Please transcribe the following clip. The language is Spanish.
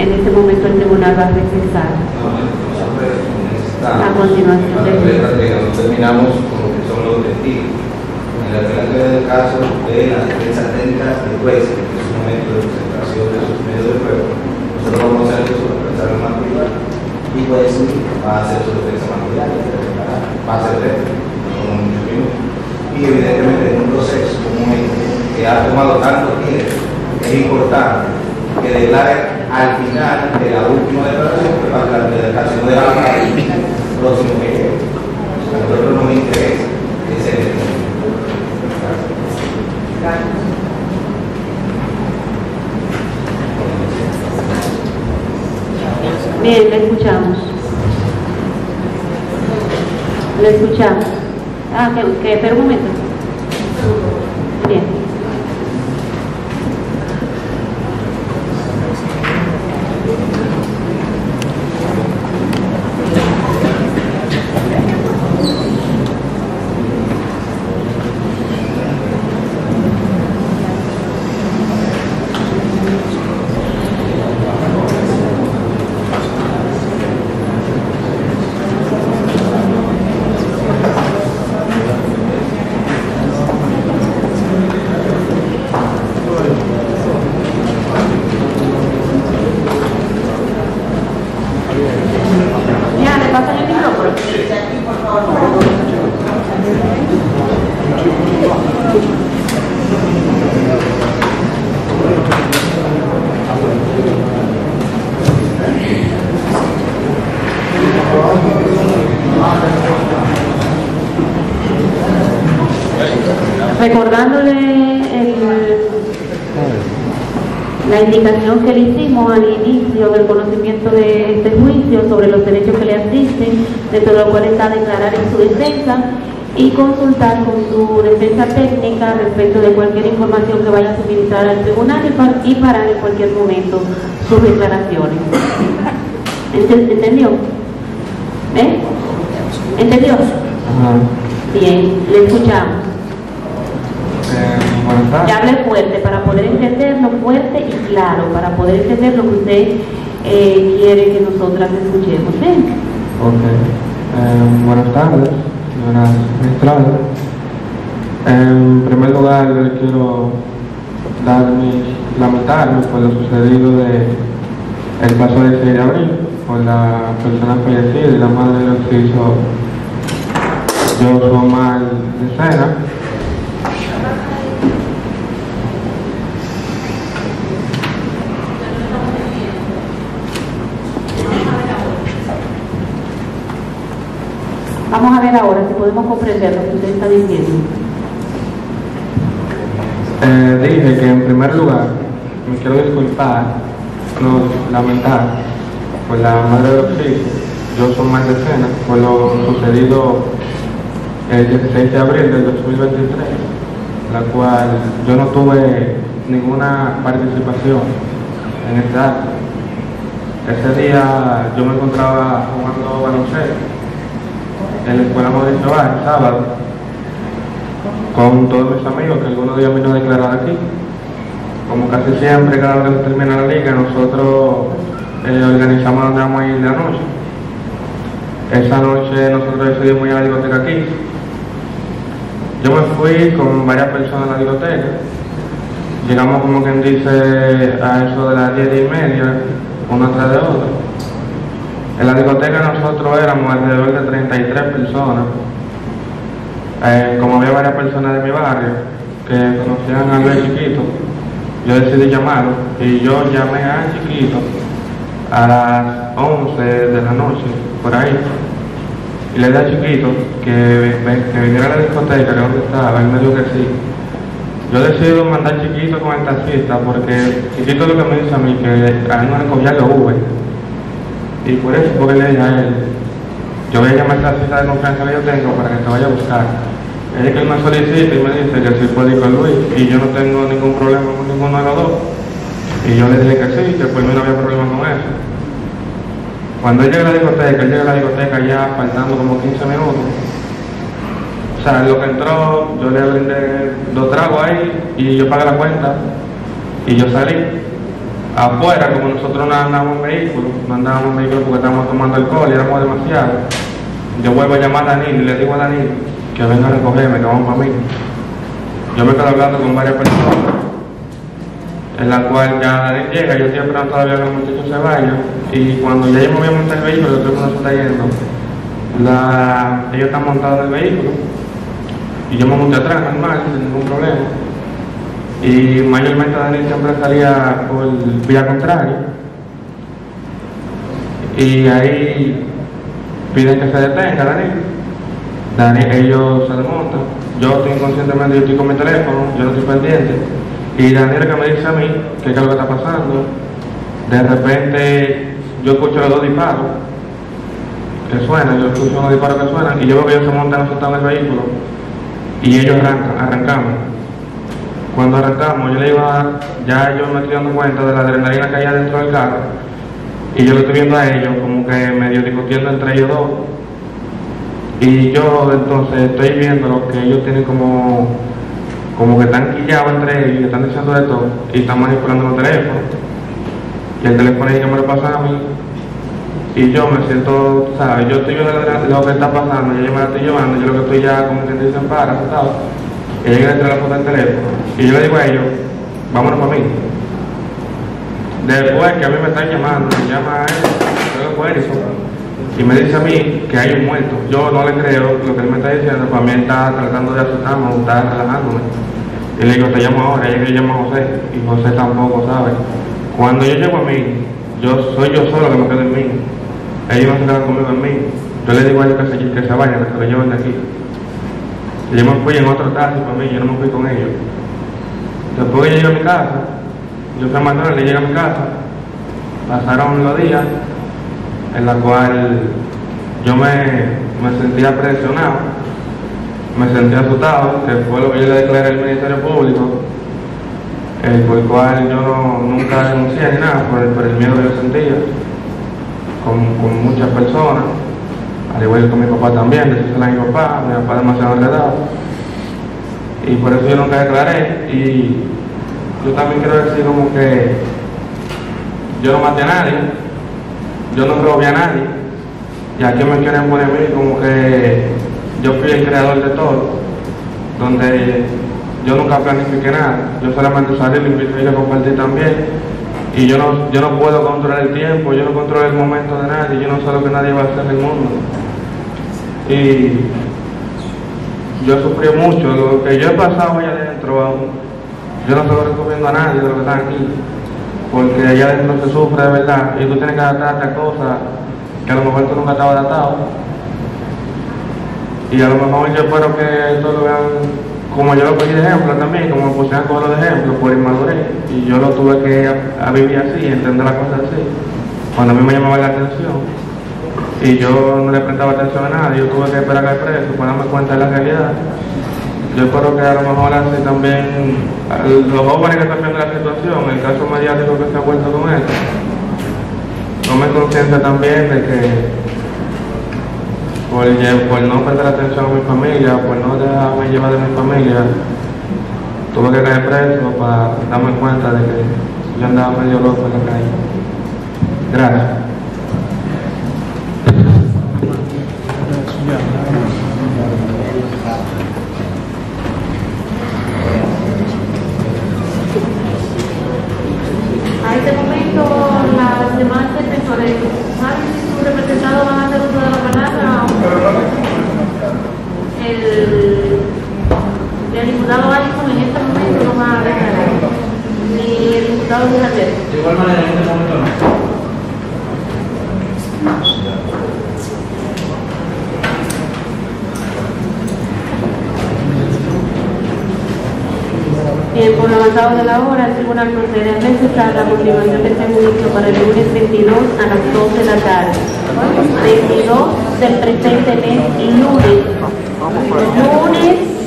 En este momento el tribunal va a recesar. A continuación del- no terminamos con lo que son los testigos. En la delante del caso de las defensas técnicas del juez, en su momento de presentación de sus medios de prueba, nosotros vamos a hacer su defensa privada y pues va a hacer su defensa privada, va a hacer como muchos minutos. Y evidentemente en un proceso como este, que ha tomado tanto tiempo, es importante que declare al final de la última declaración, que para que la declaración de la próximo que. A nosotros nos interesa ese Bien, le escuchamos. Le escuchamos. Ah, que, que espera un momento. Recordándole el- la indicación que le hicimos al inicio del conocimiento de este juicio sobre los derechos que le asisten, dentro de lo cual está declarar en su defensa y consultar con su defensa técnica respecto de cualquier información que vaya a suministrar al tribunal y, par- y parar en cualquier momento sus declaraciones. Ent- ¿Entendió? ¿Eh? ¿Entendió? Bien, le escuchamos. Ya hable fuerte para poder entenderlo fuerte y claro, para poder entender lo que usted eh, quiere que nosotras escuchemos. ¿eh? Ok. Eh, buenas tardes, señoras magistradas. En primer lugar, le quiero dar mi, lamentarme por lo sucedido de el caso de 6 de abril, por la persona fallecida y la madre de los que hizo Joshua Mal de Sena. Vamos a ver ahora si podemos comprender lo que usted está diciendo. Eh, dije que en primer lugar me quiero disculpar, no lamentar por la madre de los hijos, yo soy más de por lo sucedido el 16 de abril del 2023, la cual yo no tuve ninguna participación en este acto. Ese día yo me encontraba jugando baloncesto en la escuela Mauricio Bar, sábado, con todos mis amigos que algunos días vino a declarar aquí. Como casi siempre, cada vez que termina la liga, nosotros eh, organizamos donde vamos a ir la noche. Esa noche nosotros decidimos ir a la discoteca aquí. Yo me fui con varias personas a la discoteca. Llegamos como quien dice a eso de las diez y media, uno tras de otro. En la discoteca nosotros éramos alrededor de 33 personas. Eh, como había varias personas de mi barrio que conocían al Luis Chiquito, yo decidí llamarlo y yo llamé a Chiquito a las 11 de la noche, por ahí. Y le dije a Chiquito que, que viniera a la discoteca, que donde estaba, él me dijo que sí. Yo decidí mandar a Chiquito con el taxista porque Chiquito lo que me dice a mí que a él no le cogía los Uber. Y por eso porque le dije a él, yo voy a llamar a la cita de confianza que yo tengo para que te vaya a buscar. Es que él me solicita y me dice puedo ir con Luis y yo no tengo ningún problema con ninguno de los dos. Y yo le dije que sí, que mí no había problema con eso. Cuando él llega a la discoteca, él llega a la discoteca ya faltando como 15 minutos. O sea, lo que entró, yo le brindé dos tragos ahí y yo pagué la cuenta y yo salí. Afuera, como nosotros no andábamos vehículo, no andábamos vehículo porque estábamos tomando alcohol y éramos demasiado, yo vuelvo a llamar a Danilo y le digo a Danilo que venga a recogerme, que vamos para mí. Yo me quedo hablando con varias personas, en la cual ya Danilo llega, yo estoy esperando todavía que los muchachos se vayan, y cuando ya yo me voy a montar el vehículo, el mundo se está yendo, ellos están montados en el vehículo, y yo me monté atrás, normal, sin ningún problema. Y mayormente Daniel siempre salía por vía contraria. Y ahí piden que se detenga Daniel. Daniel, ellos se desmontan. Yo estoy inconscientemente, yo estoy con mi teléfono, yo no estoy pendiente. Y Daniel que me dice a mí que es lo que está pasando. De repente yo escucho los dos disparos que suenan, yo escucho los disparos que suenan y yo veo que ellos se montan asustados en el vehículo y ellos arrancan, arrancamos. Cuando arrancamos, yo le iba, ya yo me estoy dando cuenta de la adrenalina que hay dentro del carro y yo lo estoy viendo a ellos como que medio discutiendo entre ellos dos. Y yo entonces estoy viendo lo que ellos tienen como, como que están quillados entre ellos y están diciendo de todo y están manipulando los teléfonos. Y el teléfono ellos me lo pasan a mí y yo me siento, ¿sabes? Yo estoy viendo lo que está pasando, yo me la estoy llevando, yo lo que estoy ya como que dicen para, ¿sabes? Y ella entre la foto del teléfono. Y yo le digo a ellos, vámonos para mí. Después que a mí me están llamando, me llama a él, y me dice a mí que hay un muerto. Yo no le creo lo que él me está diciendo, para mí está tratando de asustarme, está relajándome. Y le digo, te llamo ahora, ella que llama a José, y José tampoco sabe. Cuando yo llego a mí, yo soy yo solo que me quedo en mí. Ellos no se quedan conmigo en mí. Yo le digo a ellos que se, que se vayan, que lo lleven de aquí. Yo me fui en otro taxi para mí, yo no me fui con ellos. Después yo llegué a mi casa, yo fui a McDonald's, le llegué a mi casa, pasaron los días en la cual yo me, me sentía presionado, me sentía asustado, que fue lo que yo le declaré al Ministerio Público, por el cual yo no, nunca denuncié ni nada, por el, por el miedo que yo sentía, con, con muchas personas al igual que con mi papá también, decírselo a mi papá, mi papá demasiado enredado. Y por eso yo nunca declaré. Y yo también quiero decir como que yo no maté a nadie, yo no robé a nadie. Y aquí me quieren poner a mí como que yo fui el creador de todo, donde yo nunca planifiqué nada, yo solamente salí y a compartir también. Y yo no, yo no puedo controlar el tiempo, yo no controlo el momento de nadie, yo no sé lo que nadie va a hacer en el mundo. Y yo sufrí mucho, lo que yo he pasado allá adentro, yo no se lo recomiendo a nadie de los que están aquí, porque allá adentro se sufre de verdad. Y tú tienes que adaptarte a cosas que a lo mejor tú nunca estabas adaptado. Y a lo mejor yo espero que esto lo vean como yo lo cogí de ejemplo también, como me pusieron a de ejemplo por inmadurez, y yo lo tuve que vivir así, entender las cosas así, cuando a mí me llamaba la atención, y yo no le prestaba atención a nada, yo tuve que esperar a preso para darme cuenta de la realidad. Yo espero que a lo mejor así también los jóvenes que están viendo la situación, el caso mediático que se ha vuelto con esto, tomen conciencia también de que por, por no prestar atención a mi familia, por no dejarme llevar de mi familia, tuve que caer preso para darme cuenta de que yo andaba medio loco en la calle. Gracias. the Bien, por avanzado de la hora, el tribunal procede a la continuación de este juicio para el lunes 22 a las 12 de la tarde. 22 del presente mes y lunes. Lunes